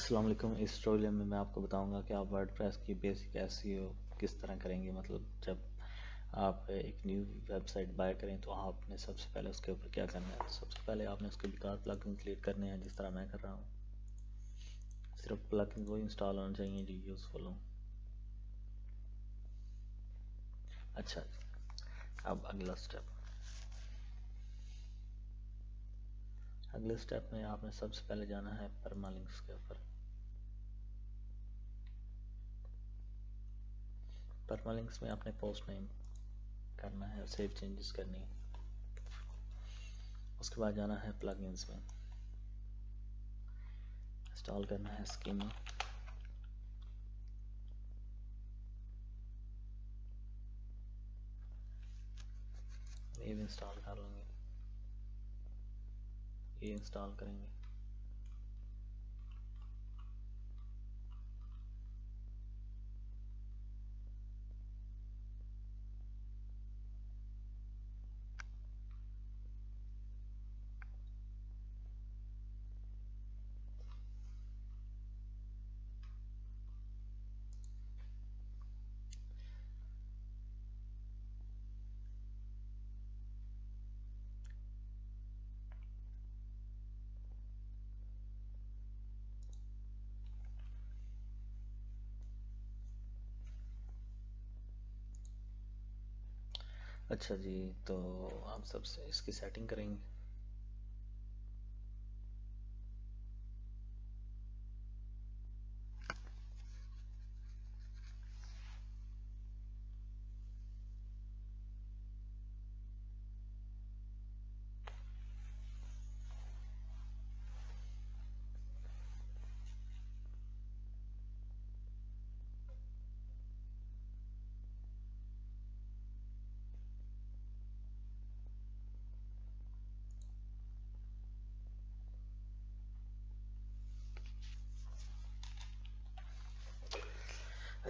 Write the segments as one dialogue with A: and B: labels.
A: السلام علیکم، اس ٹوٹوریل میں میں آپ کو بتاؤں گا کہ آپ ورڈ پریس کی بیسک ایسی ہو کس طرح کریں گے مطلب جب آپ ایک نیو ویب سائٹ بائی کریں تو آپ نے سب سے پہلے اس کے اوپر کیا کرنا ہے؟ سب سے پہلے آپ نے اس کے بیکار پلگن کلیٹ کرنے ہیں، جس طرح میں کر رہا ہوں۔ صرف پلگن وہ انسٹال ہونا چاہیے جی، جو یوزفل ہوں۔ اچھا اب اگلا سٹیپ اگلے سٹیپ میں آپ نے سب سے پہلے جانا ہے پرمالنکس کے اوپر۔ پرمالنکس میں آپ نے پوسٹ نیم کرنا ہے سیو چینجز کرنی ہے۔ اس کے بعد جانا ہے پلگنز میں۔ انسٹال کرنا ہے اسکیما یہ بھی انسٹال کر لیں گے۔ یہ انسٹال کریں گے۔ اچھا جی تو آپ سب سے اس کی سیٹنگ کریں گے؟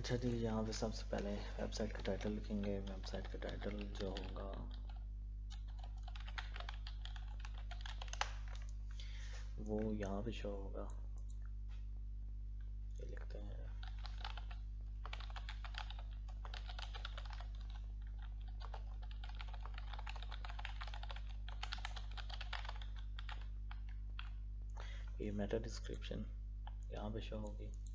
A: اچھا جی یہاں پہ سب سے پہلے ویب سائٹ کا ٹائٹل لکھیں گے۔ ویب سائٹ کا ٹائٹل جو ہوگا۔ وہ یہاں پہ شو ہوگا۔ یہ لکھتے ہیں۔ یہ میٹا ڈسکرپشن یہاں پہ شو ہوگی۔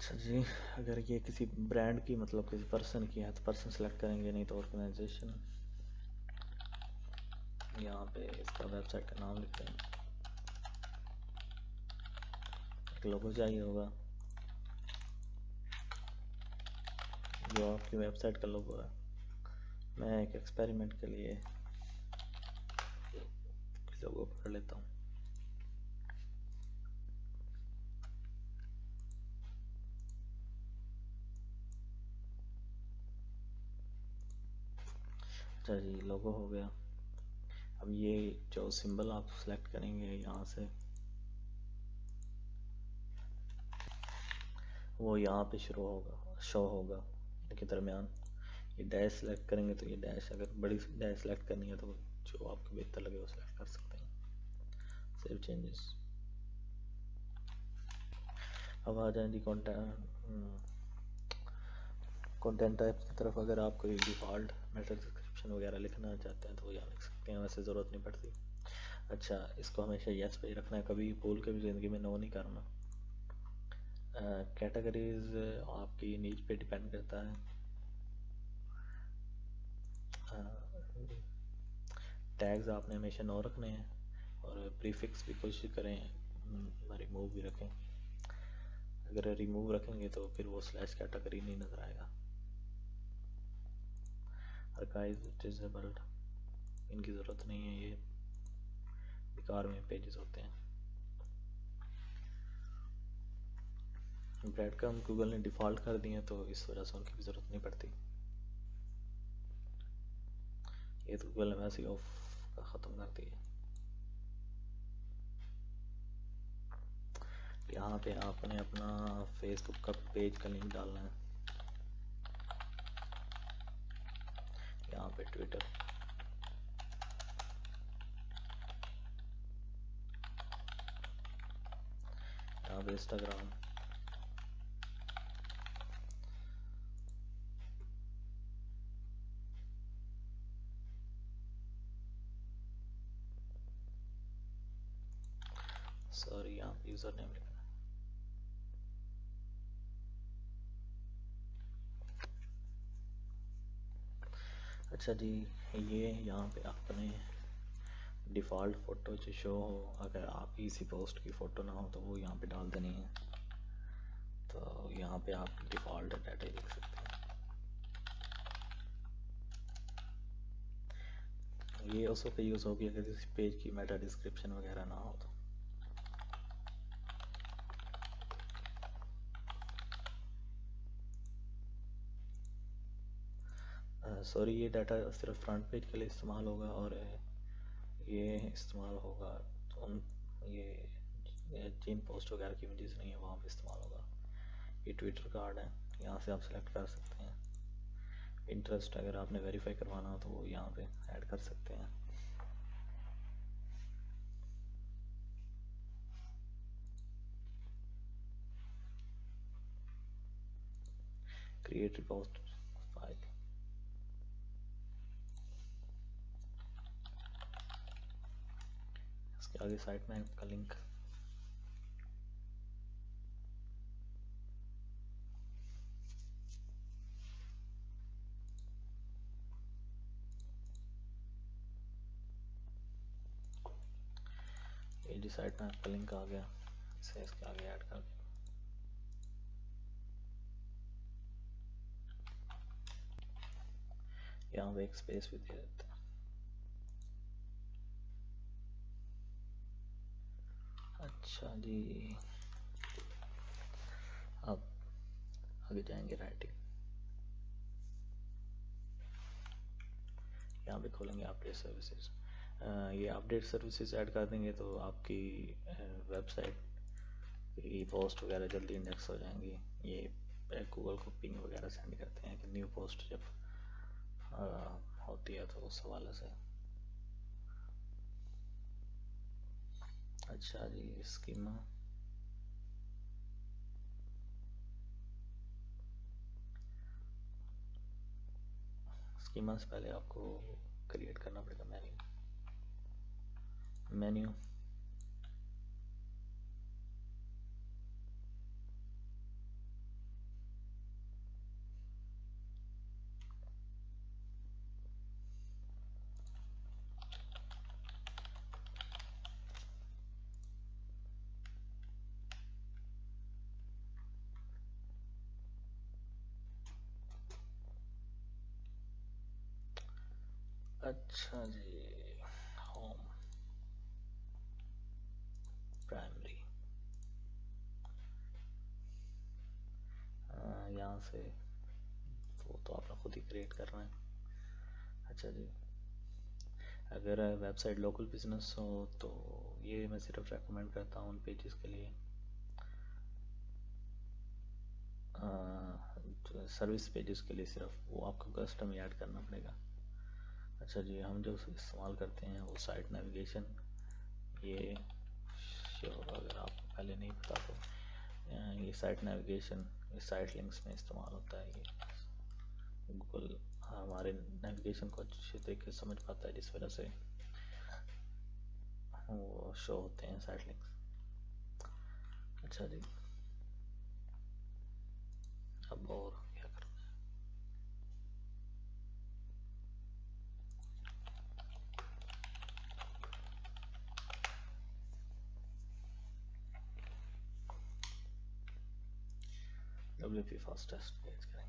A: اچھا جی اگر یہ کسی برانڈ کی مطلب کسی پرسن کی ہے تو پرسن سلیکٹ کریں گے، نہیں تو آرگنائزیشن یہاں پہ اس کا ویب سائٹ کا نام لکھتے ہیں۔ ایک لوگو چاہیے ہوگا۔ جو آپ کی ویب سائٹ کا لوگو ہے۔ میں ایک ایکسپیریمنٹ کے لیے لوگو پکڑ لیتا ہوں۔ اچھا جی لوگو ہو گیا۔ اب یہ جو سمبل آپ سلیکٹ کریں گے یہاں سے، وہ یہاں پہ شروع ہوگا شو ہوگا ان کے درمیان۔ یہ ڈیش سلیکٹ کریں گے تو یہ ڈیش اگر بڑی ڈیش سلیکٹ کرنی ہے تو جو آپ کو بہتر لگے وہ سلیکٹ کر سکتے ہیں۔ سیو چینجز اب آ جائیں جی کانٹینٹ کانٹینٹ ٹائپ کی طرف۔ اگر آپ کوئی ڈیفالٹ میٹر ڈسکرپشن وغیرہ لکھنا چاہتے ہیں تو وہ یہاں لکھ سکتے ہیں، ویسے ضرورت نہیں پڑتی۔ اچھا اس کو ہمیشہ یس پہ رکھنا ہے، کبھی بھول کے بھی زندگی میں نو نہیں کرنا۔ کیٹیگریز آپ کی نیچ پہ ڈیپینڈ کرتا ہے۔ ٹیگز آپ نے ہمیشہ نو رکھنے ہیں اور پریفکس بھی کوشش کریں ریموو بھی رکھیں۔ اگر ریموو رکھیں گے تو پھر وہ سلیش کیٹیگری نہیں نظر آئے گا۔ Archive disabled ان کی ضرورت نہیں ہے، یہ بیکار میں پیجز ہوتے ہیں۔ بریڈ کم گوگل نے ڈیفالٹ کر دی ہیں تو اس وجہ سے ان کی بھی ضرورت نہیں پڑتی۔ یہ تو گوگل نے ویسے آف کا ختم کر دیا۔ یہاں پہ آپ نے اپنا فیس بک کا پیج کا لنک ڈالنا ہے۔ یہاں پہ ٹویٹر یہاں پہ انسٹاگرام سوری یہاں پہ یوزر نیم لکھنا۔ اچھا جی یہ، یہاں پہ اپنے ڈیفالٹ فوٹو جو شو ہو، اگر آپ کی اسی پوسٹ کی فوٹو نہ ہو تو وہ یہاں پہ ڈال دینی ہے۔ تو یہاں پہ آپ ڈیفالٹ ڈیٹا لکھ سکتے ہیں۔ یہ اس وقت یوز ہوگی اگر کسی پیج کی میٹا ڈسکرپشن وغیرہ نہ ہو تو۔ سوری، یہ ڈیٹا صرف فرنٹ پیج کے لیے استعمال ہوگا اور یہ استعمال ہوگا تو ان یہ جن پوسٹ وغیرہ کی امیجز نہیں ہے وہاں پہ استعمال ہوگا۔ یہ ٹویٹر کارڈ ہے یہاں سے آپ سلیکٹ کر سکتے ہیں۔ انٹرسٹ اگر آپ نے ویریفائی کروانا ہو تو وہ یہاں پہ ایڈ کر سکتے ہیں۔ کریٹ پوسٹ فائل آگے سائٹ میں کا لنک۔ یہ جی سائٹ میں آپ کا لنک آ گیا۔ اسے اس کے آگے ایڈ کر۔ دیں یہاں پہ ایک سپیس بھی دے دیتے اچھا جی۔ اب آگے جائیں گے رائٹنگ یہاں پہ کھولیں گے اپڈیٹ سروسز یہ اپڈیٹ سروسز ایڈ کر دیں گے تو آپ کی ویب سائٹ کی پوسٹ وغیرہ جلدی انڈیکس ہو جائیں گی۔ یہ گوگل کو پنگ وغیرہ سینڈ کرتے ہیں کہ نیو پوسٹ جب ہوتی ہے تو اس حوالے سے۔ اچھا جی اسکیما۔ اسکیما سے پہلے آپ کو کریٹ کرنا پڑے گا مینیو مینیو اچھا جی ہوم پرائمری یہاں سے وہ تو آپ نے خود ہی کریٹ کرنا ہے اچھا جی اگر ویب سائٹ لوکل بزنس ہو تو یہ میں صرف ریکمینڈ کرتا ہوں ان پیجز کے لیے۔ سروس پیجز کے لیے صرف وہ آپ کو کسٹم ایڈ کرنا پڑے گا۔ اچھا جی ہم جو استعمال کرتے ہیں وہ سائٹ نیویگیشن یہ اگر آپ کو پہلے نہیں پتا تو یہ سائٹ نیویگیشن یہ سائٹ لنکس میں استعمال ہوتا ہے، یہ گوگل ہمارے نیویگیشن کو اچھے طریقے سے سمجھ پاتا ہے، جس وجہ سے وہ شو ہوتے ہیں سائٹ لنکس اچھا جی۔ اب اور WP fastest. Thanks, guys.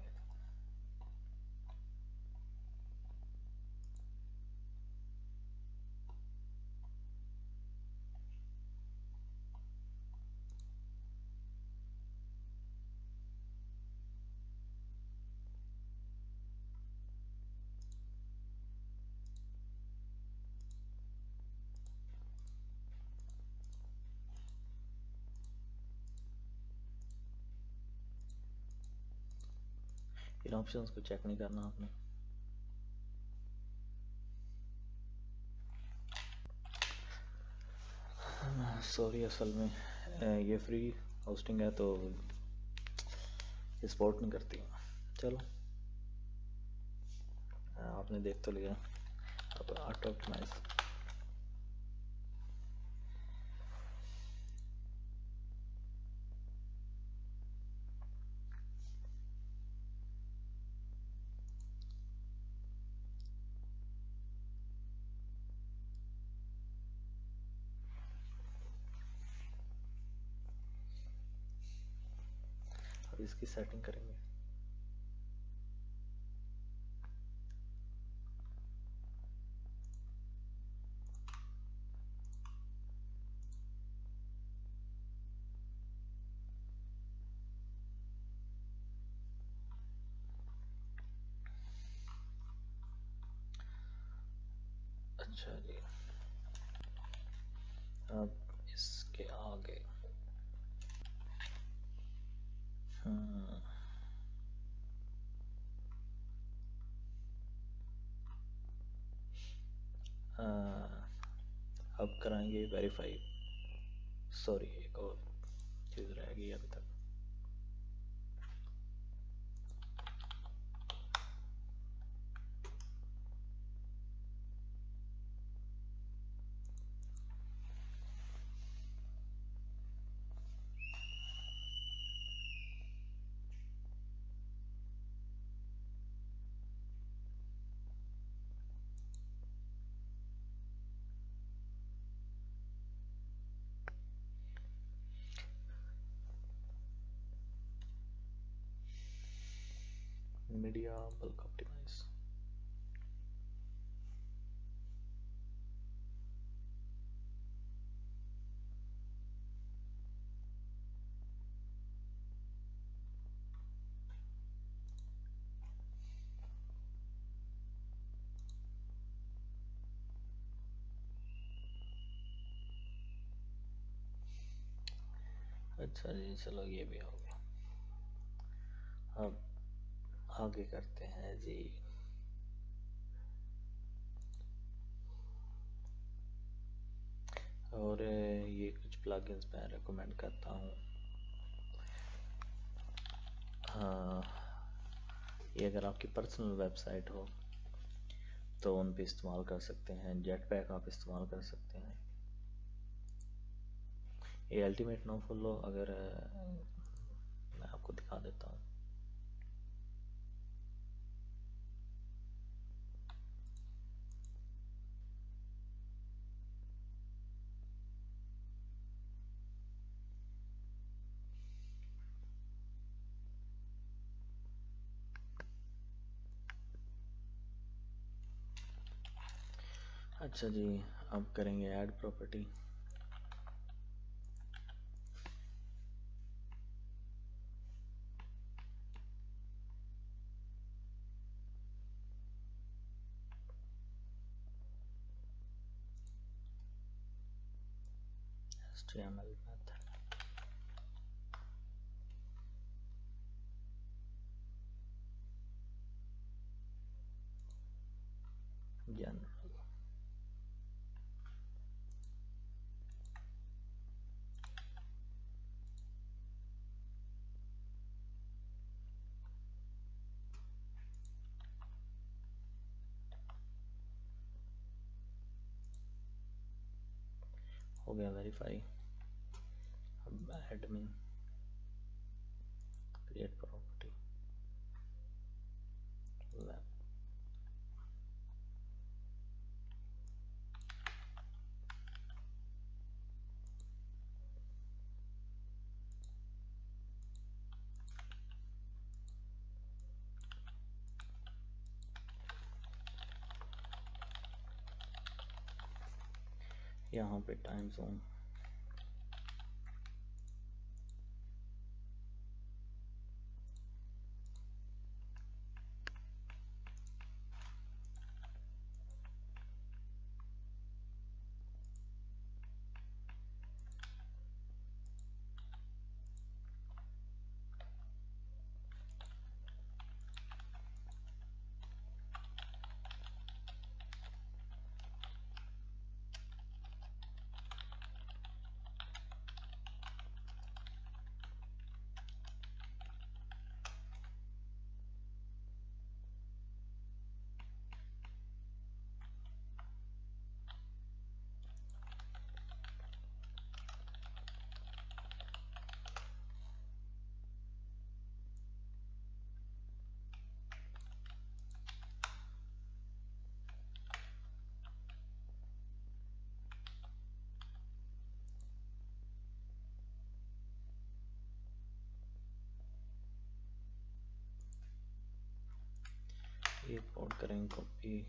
A: کریں گے آپشنس کو چیک نہیں کرنا آپ نے۔ سوری اصل میں یہ فری ہوسٹنگ ہے تو یہ سپورٹ نہیں کرتی۔ چلو۔ آپ نے دیکھ تو لیا۔ اب آٹو اپٹمائز کی اچھا جی۔ اب اس کے آگے۔ اب کرائیں گے ویریفائی سوری ایک اور. میڈیا بلک آپٹیمائز اچھا جی چلو یہ بھی ہو گیا۔ اب آگے کرتے ہیں جی۔ اور یہ کچھ پلاگنز میں ریکومنڈ کرتا ہوں۔ ہاں یہ اگر آپ کی پرسنل ویب سائٹ ہو، تو ان پہ استعمال کر سکتے ہیں جیٹ پیک آپ استعمال کر سکتے ہیں۔ یہ الٹیمیٹ نو فلو اگر میں آپ کو دکھا دیتا ہوں۔ اچھا جی اب کریں گے ایڈ پراپرٹی HTML ہو گیا ویریفائی. اب ایڈمن کریٹ پراپرٹی ویب یہاں پہ ٹائم زون کی پورٹ کریں کاپی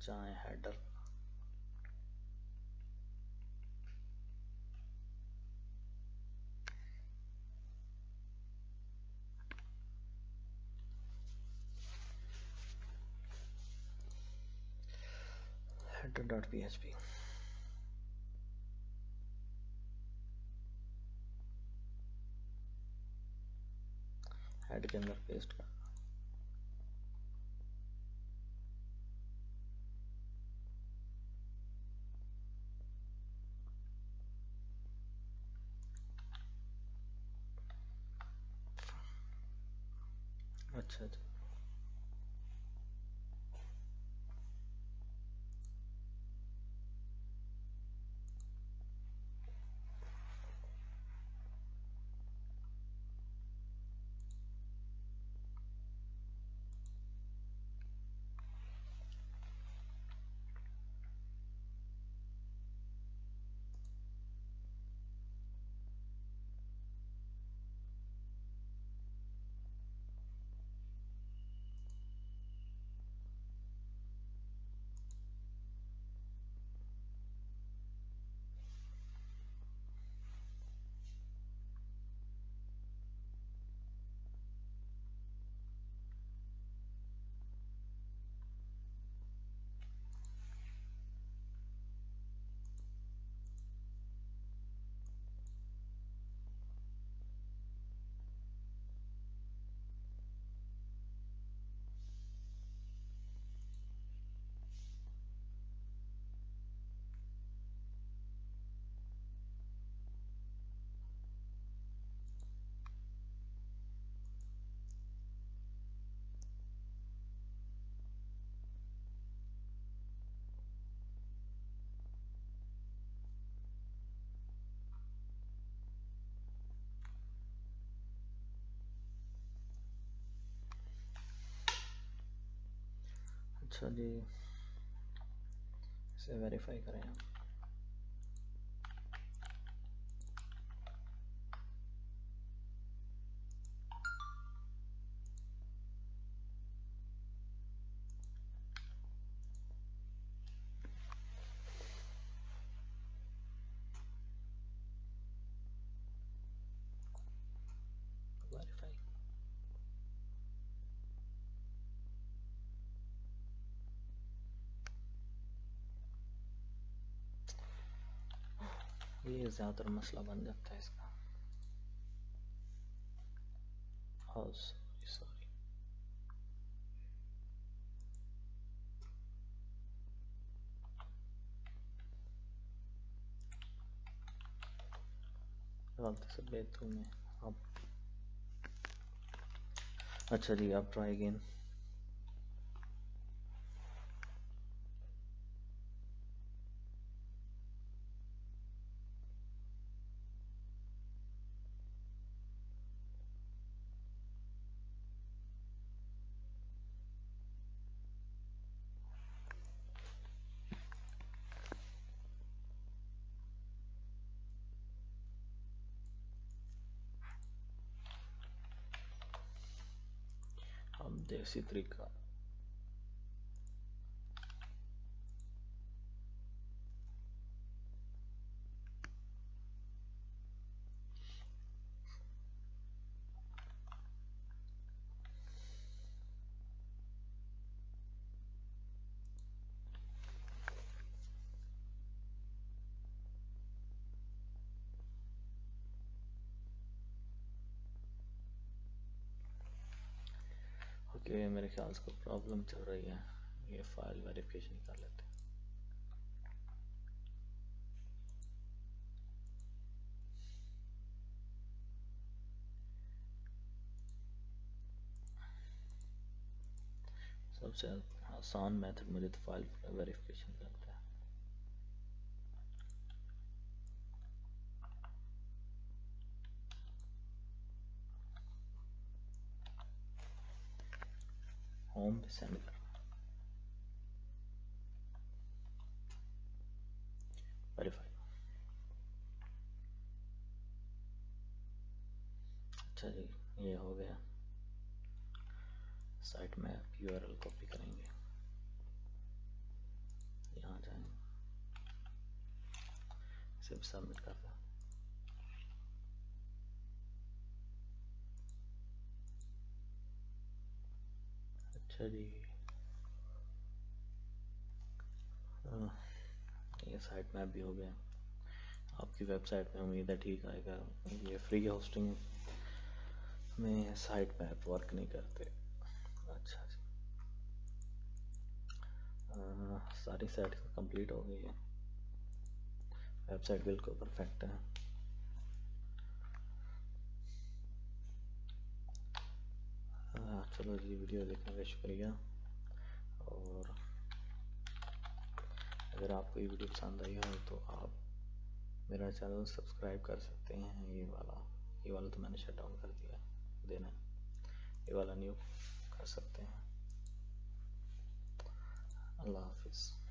A: جائیں ہیڈر۔ اچھا اچھا اچھا جی اسے ویریفائی کریں آپ۔ یہ زیادہ تر مسئلہ بن جاتا ہے اس کا سوری غلطی سے بیتو میں اب اچھا جی اب ٹرائی اگین de cítrica. کہ میرے خیال سے کوئی پرابلم چل رہی ہے، یہ فائل ویریفیکیشن کر لیتے ہیں۔ سب سے آسان میتھڈ مجھے تو فائل ویریفیکیشن کرتا ہے ہوم ویریفائی اچھا جی یہ ہو گیا سائٹ میں یو آر ایل کاپی کریں گے یہاں جائیں اسے بھی سبمٹ کر اچھا جی۔ ہاں، یہ سائٹ میپ بھی ہو گیا۔ آپ کی ویب سائٹ میں امید ہے ٹھیک آئے گا۔ یہ فری ہوسٹنگ میں سائٹ میپ ورک نہیں کرتے۔ اچھا جی۔ ہاں، ساری سائٹ کمپلیٹ ہو گئی ہے۔ ویب سائٹ بالکل پرفیکٹ ہے۔ چلو جی ویڈیو دیکھنے کا شکریہ۔ اور اگر آپ کو یہ ویڈیو پسند آئی ہو تو آپ میرا چینل سبسکرائب کر سکتے ہیں۔ یہ والا یہ والا تو میں نے شٹ ڈاؤن کر دیا دینا یہ والا نیو کر سکتے ہیں۔ اللہ حافظ۔